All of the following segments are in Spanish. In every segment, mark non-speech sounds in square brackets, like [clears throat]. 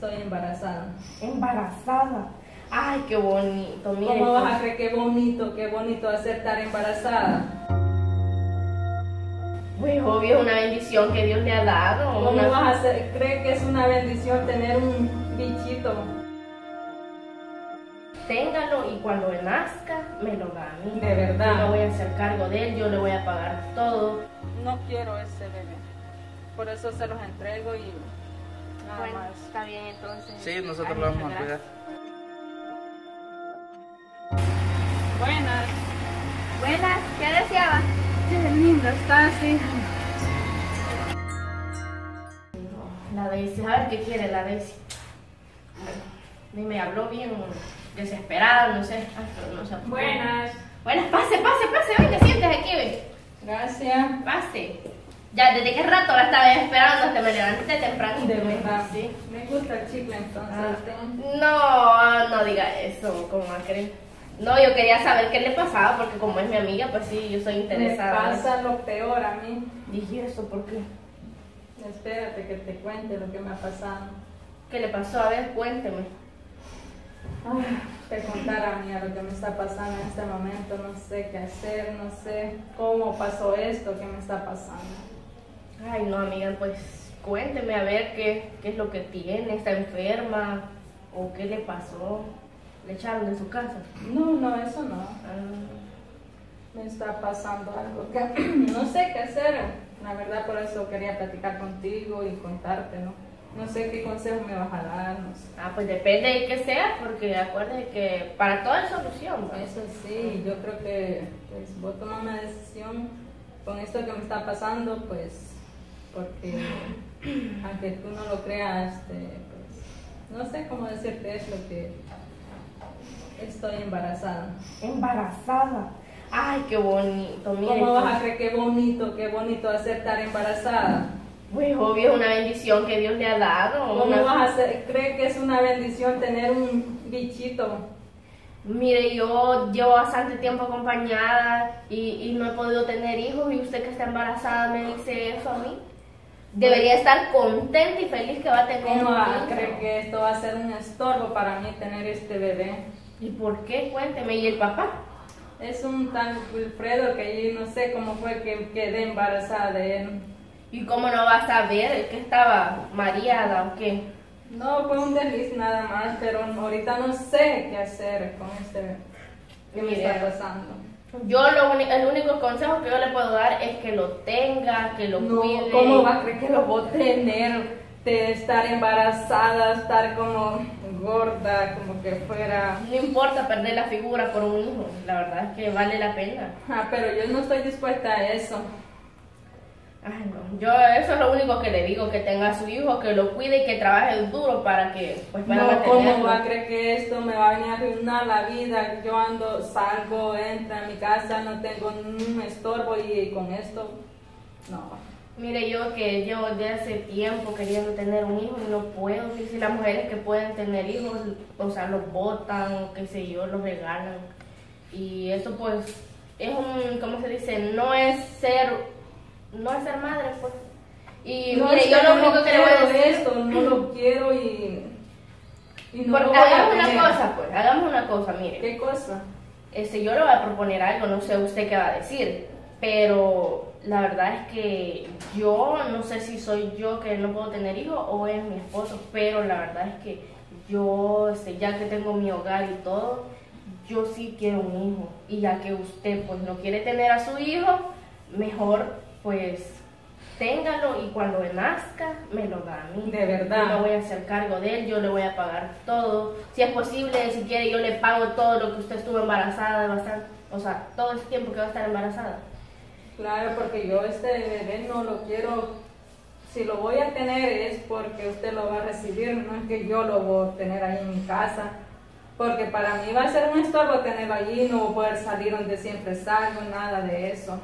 Estoy embarazada. Embarazada. Ay, qué bonito. Mira, ¿Cómo vas a creer qué bonito, qué bonito aceptar embarazada? Pues obvio, es una bendición que Dios le ha dado. ¿Cómo una- vas a hacer- creer que es una bendición tener un bichito? Téngalo y cuando nazca me lo da a mí. De verdad. Yo me voy a hacer cargo de él, yo le voy a pagar todo. No quiero ese bebé. Por eso se los entrego y nada Bueno, más. está bien entonces. Sí, nosotros lo vamos a cuidar. Buenas. Buenas, ¿qué deseaba? Qué linda estás, hija. La Daisy, a ver qué quiere la Daisy. Me habló bien desesperada, sé. No sé. Buenas. Buenas, pase, pase, pase, venga, siéntese aquí, ve. Gracias. Pase. Ya, desde qué rato la estaba esperando hasta me levanté temprano. De verdad. Sí. Me gusta el chicle entonces. Ah, no, no diga eso, ¿cómo va a creer? No, yo quería saber qué le pasaba porque como es mi amiga, pues sí, yo soy Me interesada. pasa lo peor a mí. Dije eso, ¿por qué? Espérate que te cuente lo que me ha pasado. ¿Qué le pasó? A ver, cuénteme. Ay, te contar a mí a lo que me está pasando en este momento. No sé qué hacer, no sé cómo pasó esto que me está pasando. Ay, no, amiga, pues cuénteme a ver qué, qué es lo que tiene, está enferma o qué le pasó. ¿Le echaron de su casa? No, no, eso no. Ah, Me está pasando algo que [clears throat] no sé qué hacer. La verdad, por eso quería platicar contigo y contarte, ¿no? No sé qué consejo me vas a dar, no sé. ah, pues depende de qué sea, porque acuérdate que para todo hay solución. ¿va? Eso sí, yo creo que pues, voy a tomar una decisión con esto que me está pasando, pues, porque aunque tú no lo creas, este, pues, no sé cómo decirte es lo que estoy embarazada. Embarazada. Ay, qué bonito. Mira, ¿Cómo vas a creer qué bonito, qué bonito aceptar embarazada? Pues obvio, es una bendición que Dios le ha dado. ¿Cómo una- vas a hacer, creer que es una bendición tener un bichito? Mire, yo llevo bastante tiempo acompañada y, y no he podido tener hijos y usted que está embarazada me dice eso a mí. Debería estar contenta y feliz que va a tener ¿Cómo un creer que esto va a ser un estorbo para mí tener este bebé? ¿Y por qué? Cuénteme. ¿Y el papá? Es un tan Wilfredo que yo no sé cómo fue que quedé embarazada de él. ¿Y cómo no vas a ver que estaba mareada o qué? No, fue un desliz nada más, pero ahorita no sé qué hacer con este que me está pasando. Yo lo el único consejo que yo le puedo dar es que lo tenga, que lo No, cuide. ¿cómo va a creer que lo voy a tener? De estar embarazada, estar como gorda, como que fuera... No importa perder la figura por un hijo, la verdad es que vale la pena. Ah, pero yo no estoy dispuesta a eso. Ay, no. Yo eso es lo único que le digo, que tenga a su hijo, que lo cuide y que trabaje duro para que pues para No, ¿cómo va a creer que esto me va a venir a arruinar la vida? Yo ando, salgo, entro a mi casa, no tengo un estorbo y con esto, no. Mire, yo que llevo desde hace tiempo queriendo tener un hijo y no puedo. Si las mujeres que pueden tener hijos, o sea, los botan, qué sé yo, los regalan. Y eso pues es un, ¿cómo se dice? No es ser, no es ser madre, pues. Y no, mire, es yo lo no único que le voy a decir... esto, no lo quiero y, y no porque hagamos una cosa, pues, hagamos una cosa, mire. ¿Qué cosa? Este, yo le voy a proponer algo, no sé usted qué va a decir, pero la verdad es que yo no sé si soy yo que no puedo tener hijos o es mi esposo, pero la verdad es que yo, este, ya que tengo mi hogar y todo, yo sí quiero un hijo y ya que usted pues no quiere tener a su hijo, mejor pues téngalo y cuando nazca me lo da a mí. De verdad. Yo me voy a hacer cargo de él, yo le voy a pagar todo. Si es posible, si quiere, yo le pago todo lo que usted estuvo embarazada bastante. O sea, todo ese tiempo que va a estar embarazada. Claro, porque yo este bebé no lo quiero, si lo voy a tener es porque usted lo va a recibir, no es que yo lo voy a tener ahí en mi casa. Porque para mí va a ser un estorbo tenerlo allí, no voy a poder salir donde siempre salgo, nada de eso.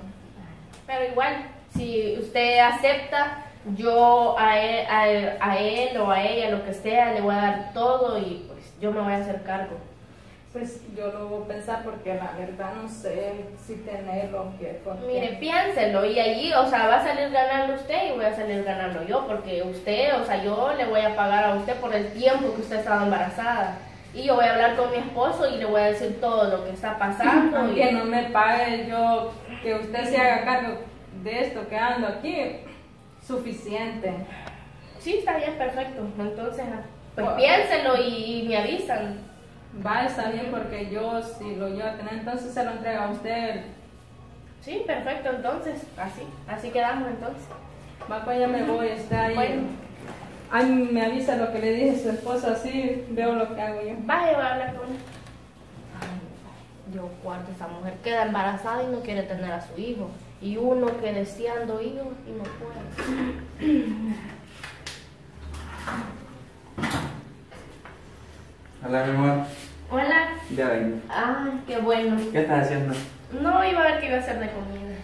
Pero igual, si usted acepta, yo a él, a a él o a ella, lo que sea, le voy a dar todo y pues yo me voy a hacer cargo. pues yo lo voy a pensar porque la verdad no sé si tenerlo que Mire, piénselo y allí, o sea, va a salir ganando usted y voy a salir ganando yo, porque usted, o sea, yo le voy a pagar a usted por el tiempo que usted estaba embarazada. Y yo voy a hablar con mi esposo y le voy a decir todo lo que está pasando. y- aunque no me pague yo que usted se haga cargo de esto que ando aquí suficiente Sí, está bien, perfecto. Entonces, pues Bueno. piénselo y, y me avisan. va está bien porque yo si lo llevo a tener entonces se lo entrega a usted Sí, perfecto, entonces, así, así quedamos entonces. va para allá me voy está ahí Bueno. Ay, me avisa lo que le dije a su esposa así veo lo que hago yo Vaya, voy a hablar con él. Ay, Dios guarde, esa mujer queda embarazada y no quiere tener a su hijo. Y uno que deseando hijos y no puede. Hola, mi amor. Hola. Ya vengo. Ay, qué bueno. ¿Qué estás haciendo? No iba a ver qué iba a hacer de comida.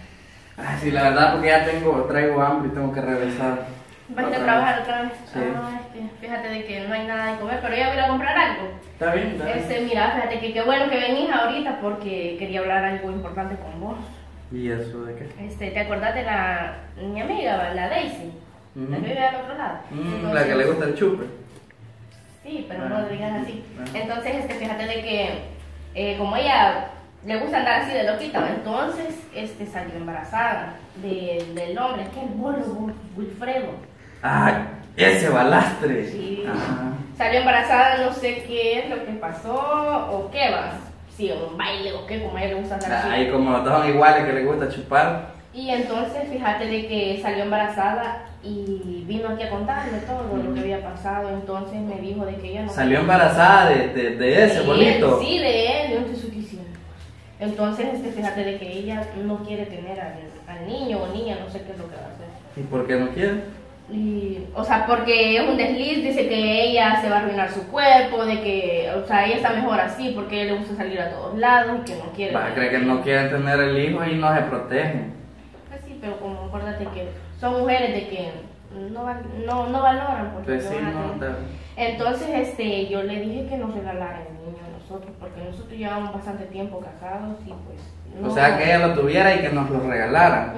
Ah, sí, la verdad, porque ya tengo, traigo hambre y tengo que regresar. ¿Vas a trabajar otra vez? Sí. Ay, que fíjate de que no hay nada de comer, pero ya voy a ir a comprar algo. ¿Está bien? ¿Está bien? Este, mira, fíjate que qué bueno que venís ahorita porque quería hablar algo importante con vos. ¿Y eso de qué? Este, ¿te acordás de la mi amiga, va, la Daisy? La Ujú. que vive al otro lado. Mm, la Entonces- que le gusta el chupe. Sí, pero Ah. no lo digas así. Ah. Entonces, este, fíjate de que eh, como ella le gusta andar así de loquita, ¿va? entonces este, salió embarazada de- del hombre, que es el bolo, Wilfredo. ¡Ah! ¡Ese balastre! Sí. Ajá. Salió embarazada, no sé qué es lo que pasó o qué va. Si un baile o qué, como a ella le gusta así. Ahí como los dos son iguales que le gusta chupar. Y entonces fíjate de que salió embarazada y vino aquí a contarme todo lo que había pasado. Entonces me dijo de que ella no Salió embarazada de, de, de ese Sí, bonito. Sí, de él, qué hicieron. Entonces, este, fíjate de que ella no quiere tener al, al niño o niña, no sé qué es lo que va a hacer. ¿Y por qué no quiere? Y, o sea, porque es un desliz, dice que ella se va a arruinar su cuerpo, de que, o sea, ella está mejor así porque ella le gusta salir a todos lados y que no quiere. Va, cree que no quieren tener el hijo y no se protegen. Pues sí, pero como acuérdate que son mujeres de que no, no, no valoran. Porque Pues sí, no. Entonces, este, yo le dije que nos regalara el niño a nosotros, porque nosotros llevamos bastante tiempo casados y pues... O no- sea, que ella lo tuviera y que nos lo regalara.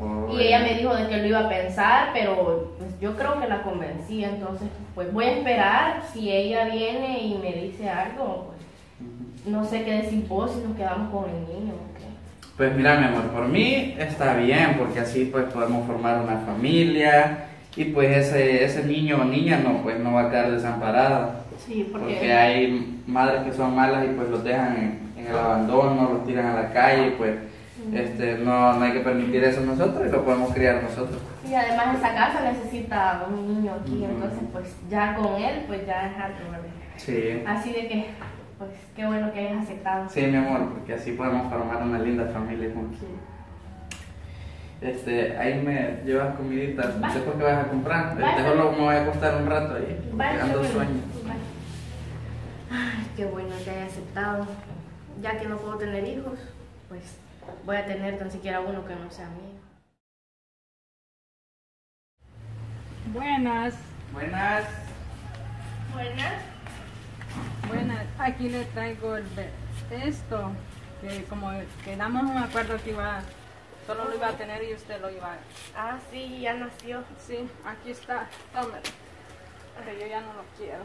Oh, Y ella me dijo de que lo iba a pensar, pero pues yo creo que la convencí, entonces pues voy a esperar si ella viene y me dice algo, pues no sé qué decir vos si nos quedamos con el niño qué. Pues mira, mi amor, por mí está bien, porque así pues podemos formar una familia y pues ese, ese niño o niña no, pues no va a quedar desamparada. Sí, porque... Porque hay madres que son malas y pues los dejan en, en el abandono, los tiran a la calle pues este, no, no hay que permitir eso nosotros y lo podemos criar nosotros. Y además esa casa necesita un niño aquí, entonces pues ya con él pues ya es algo, ¿verdad? Sí. Así de que pues qué bueno que hayas aceptado. Sí, mi amor, porque así podemos formar una linda familia juntos. Este, ahí me llevas comidita, Va. después que vas a comprar. Este, solo me voy a acostar un rato ahí, qué ando bueno. sueño. Vale. Ay, qué bueno que haya aceptado. Ya que no puedo tener hijos, pues voy a tener tan siquiera uno que no sea mío. buenas Buenas. Buenas. buenas aquí le traigo el esto que como quedamos un acuerdo que iba solo lo iba a tener y usted lo iba a Ah, sí, ya nació. sí aquí está tómelo que yo ya no lo quiero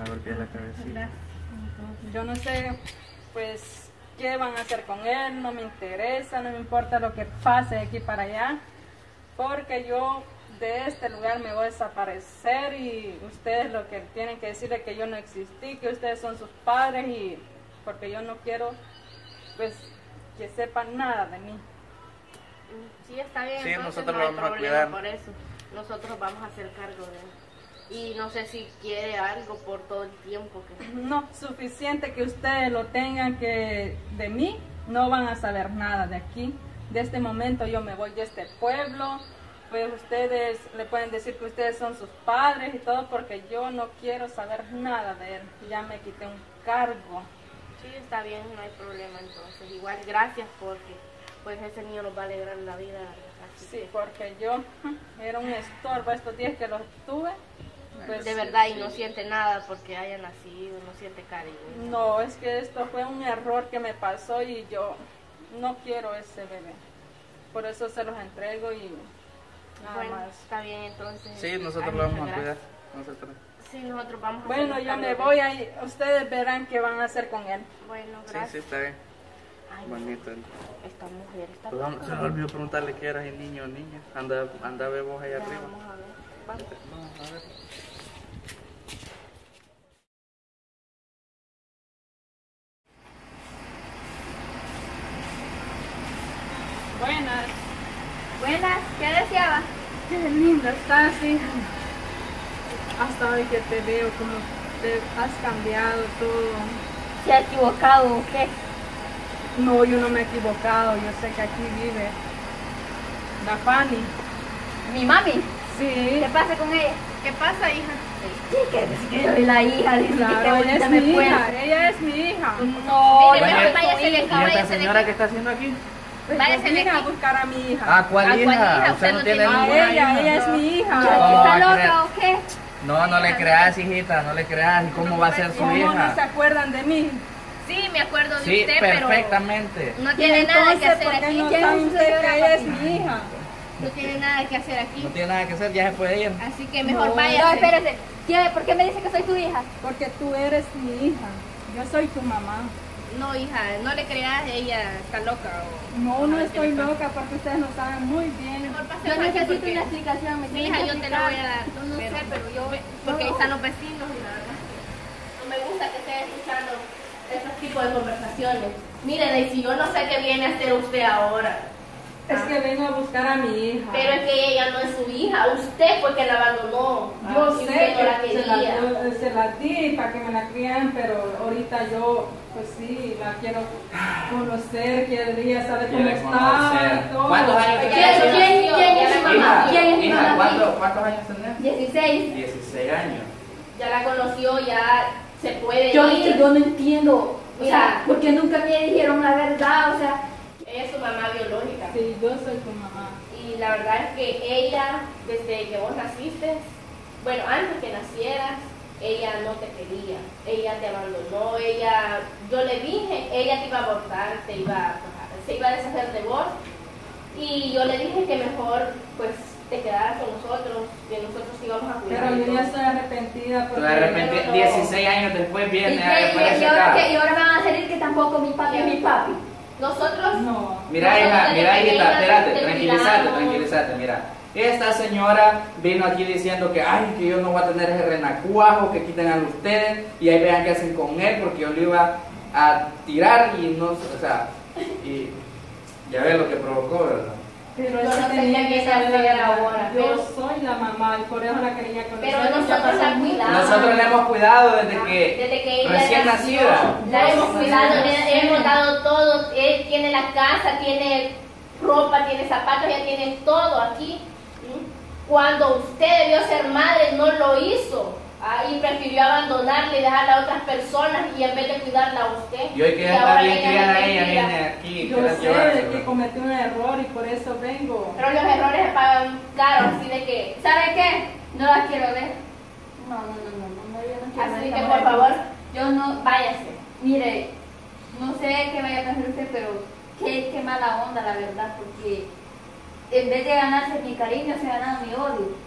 A ver qué es la cabecita. Yo no sé, pues, qué van a hacer con él, no me interesa, no me importa lo que pase de aquí para allá, porque yo de este lugar me voy a desaparecer y ustedes lo que tienen que decirle que yo no existí, que ustedes son sus padres y porque yo no quiero, pues, que sepan nada de mí. Sí, está bien. Sí, entonces nosotros no lo hay vamos a problema cuidar. por eso. Nosotros vamos a hacer cargo de él. Y no sé si quiere algo por todo el tiempo que... [laughs] No, suficiente que ustedes lo tengan que de mí no van a saber nada de aquí. De este momento yo me voy de este pueblo. Pues ustedes le pueden decir que ustedes son sus padres y todo porque yo no quiero saber nada de él. Ya me quité un cargo. Sí, está bien, no hay problema entonces. Igual, gracias porque pues ese niño nos va a alegrar la vida. Así Sí, que- porque yo [laughs] era un estorbo estos días que los tuve. Pues de sí, verdad y no sí. siente nada porque haya nacido, no siente cariño. No, es que esto fue un error que me pasó y yo no quiero ese bebé. Por eso se los entrego y nada Bueno, más. está bien entonces. Sí, nosotros Ay, lo vamos a cuidar. gracias. Nosotros. Sí, nosotros vamos a Bueno, yo me voy ahí. Ustedes verán qué van a hacer con él. Bueno, Sí, sí, gracias. está bien. Ay, Bonito. esta mujer está Pues vamos, se me olvidó preguntarle qué eras el niño o niña. Anda, anda ve vos allá Ya, arriba. Vamos a ver. A ver. Buenas. Buenas, ¿qué deseaba? Qué linda estás, hija. Hasta hoy que te veo, como te has cambiado todo. ¿Se ha equivocado o qué? No, yo no me he equivocado. Yo sé que aquí vive la Fanny. ¿Mi mami? Sí. ¿Qué pasa con ella? ¿Qué pasa, hija? Sí, que que yo soy la hija, dice Claro, ella es mi fue. hija. Ella es mi hija. No, Mire, mejor váyase de hija. ¿Y esta señora qué está haciendo aquí? Pues Váyase de a buscar a mi hija. Ah, ¿cuál ¿A cuál hija? hija? Usted Usted no tiene a ninguna ella, hija. ella es mi hija. No, ¿Está loca o qué? No, no le creas, hijita, no le creas. ¿Y cómo va a ser su ¿Cómo no se hija? acuerdan de mí? Sí, me acuerdo de Sí, usted, pero perfectamente. no tiene nada que Entonces, hacer ¿por qué aquí. no ¿Quién ustedes que ella es mi hija? No tiene nada que hacer No aquí. tiene nada que hacer, ya se puede ir. Así que mejor No, váyase. No, espérese. ¿Quién- ¿Por qué me dice que soy tu hija? Porque tú eres mi hija. Yo soy tu mamá. No, hija, no le creas, ella está loca. O... No, no estoy loca porque ustedes lo saben muy bien. Mejor pase Yo necesito porque- una explicación. Tiene hija, que yo te la voy a dar. Yo no sé, pero yo... Porque ahí están los vecinos y la verdad. No me gusta que estén escuchando esos tipos de conversaciones. Mire, Daisy, yo no sé qué viene a hacer usted ahora. Es que vengo a buscar a mi hija. Pero es que ella no es su hija. Usted fue quien la abandonó. yo Y sé no la que se la, quería. yo se la di para que me la crían, pero ahorita yo, pues sí, la quiero conocer, querría saber cómo está. conocer. todo. ¿Cuántos años ¿Quién- tenés? quién- señora? quién es su mamá? ¿Quién es hija, mamá? ¿cuántos, ¿cuántos años tenés? 16. 16 años. Ya la conoció, ya se puede Yo, ir. yo no entiendo. O sea, porque nunca me dijeron la verdad. O sea, es su mamá biológica. Sí, yo soy tu mamá. Y la verdad es que ella, desde que vos naciste, bueno, antes que nacieras, ella no te quería, ella te abandonó, ella, yo le dije, ella te iba a abortar, te iba, a- se iba a deshacer de vos. Y yo le dije que mejor, pues, te quedaras con nosotros, que nosotros íbamos a cuidar. Pero y yo ya estoy arrepentida porque... Repente, no. 16 años después ¿y, viene qué- a y- aparecer y ahora qué? y ahora van a salir que tampoco mi papi es mi papi. Nosotros, No. Mira, hija, mira, hijita, pequeñas espérate, te tranquilízate, tranquilízate, mira. Esta señora vino aquí diciendo que, ay, que yo no voy a tener ese renacuajo, que quiten a ustedes, y ahí vean qué hacen con él, porque yo lo iba a tirar y no, o sea, y ya ves lo que provocó, ¿verdad? Pero Yo eso no tenía que saber ahora, Yo pero- soy la mamá y por eso la quería conocer. Pero Ya nosotros la cuidamos. Nosotros la hemos cuidado desde que, Desde que ella recién nació, nacida. La hemos cuidado, le hemos dado todo. Él tiene la casa, tiene ropa, tiene zapatos, ella tiene todo aquí. ¿Mm? Cuando usted debió ser madre, no lo hizo. Ah, y prefirió abandonarle y dejarla a otras personas y en vez de cuidarla a usted. Y hoy que ya está bien ella criada viene aquí. Yo sé llevarse, que cometí un error y por eso vengo. Pero los errores se pagan caro, así de que. ¿Sabe qué? No la quiero ver. No, no, no, no, no, no, yo no quiero ver Así que por favor, Yo no, váyase. mire, no sé qué vaya a pensar usted, pero qué, qué mala onda, la verdad, porque en vez de ganarse mi cariño, se ha ganado mi odio.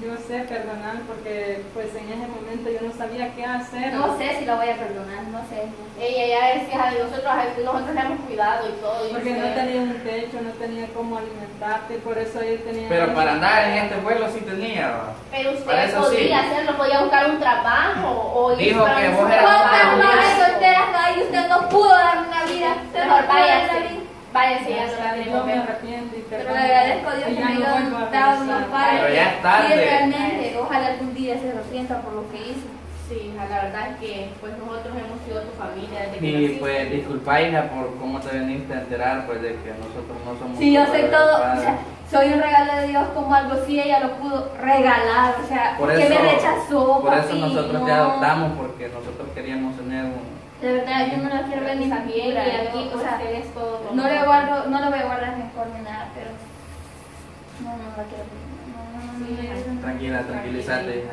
Yo sé perdonar porque pues en ese momento yo no sabía qué hacer. No sé si la voy a perdonar, no sé. Ella ya decía de nosotros, nosotros la hemos cuidado y todo. y Porque no tenía un techo, no tenía cómo alimentarte, por eso él tenía... Pero para andar en este vuelo sí tenía, ¿va? Pero usted Para eso sí. podía hacerlo, podía buscar un trabajo o ir Dijo para que vos eras trabajo. ¿Cuántas madre. madres solteras hay y usted no pudo darme una vida? Usted no Mejor pudo ya Ya no me arrepiento y Pero le agradezco a Dios que me no haya a dado unos padres. Pero ya es tarde. Sí, realmente, ojalá algún día se arrepienta por lo que hizo. Sí, la verdad es que pues nosotros hemos sido tu familia desde que Y naciste. pues disculpa hija por cómo te viniste a enterar pues de que nosotros no somos Sí, yo sé todo, o sea, soy un regalo de Dios como algo si ella lo pudo regalar, o sea, por que eso, me rechazó, por eso nosotros te no. adoptamos porque nosotros queríamos tener un la verdad, yo no la quiero ver ni también, y aquí, o sea, no le guardo, no lo voy a guardar mejor ni nada, pero no, no la quiero ver. No, no, no, tranquila, tranquilízate.